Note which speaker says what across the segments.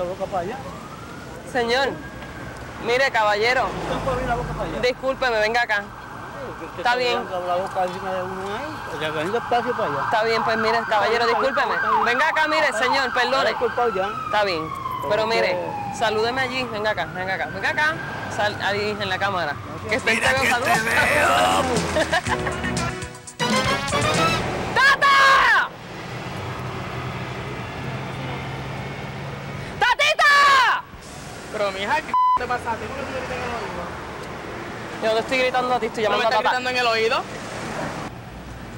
Speaker 1: esa boca para allá.
Speaker 2: Señor, mire, caballero,
Speaker 1: Usted puede abrir la boca para allá.
Speaker 2: discúlpeme, venga acá.
Speaker 1: Que- que
Speaker 2: Está bien.
Speaker 1: La boca encima de uno ahí. Que hay espacio para allá.
Speaker 2: Está bien, pues mire, caballero, discúlpeme. Venga acá, mire, señor, perdone.
Speaker 1: Está
Speaker 2: bien. Pero mire, salúdeme allí, venga acá, venga acá, venga acá, sal, ahí en la cámara. Que esté
Speaker 3: Mira
Speaker 2: usted
Speaker 3: que
Speaker 2: con
Speaker 3: te veo.
Speaker 4: Pero mija, ¿qué te pasa a ti? ¿Por qué me gritas en el oído?
Speaker 2: Yo no te estoy gritando a ti, estoy
Speaker 4: ¿No me
Speaker 2: llamando a
Speaker 4: estás
Speaker 2: papá.
Speaker 4: gritando en el oído?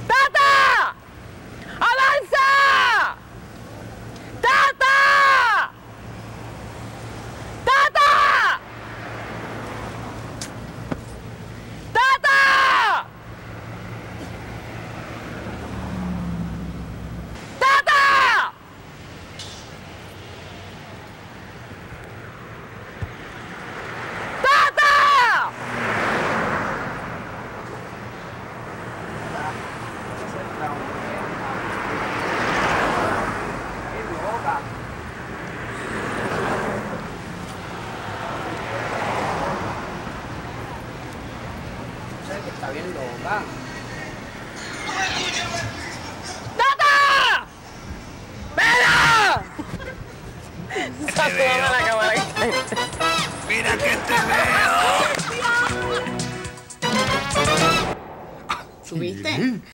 Speaker 2: ¡Tata! ¡Avanza! ¡Tata! ¡Tata! ¡Tata! ¡Tata! ¡Tata!
Speaker 1: Está bien loca.
Speaker 2: ¡Tata! ¡Mira! Salúdame a la cámara.
Speaker 3: Mira que te veo.
Speaker 4: ¿Subiste?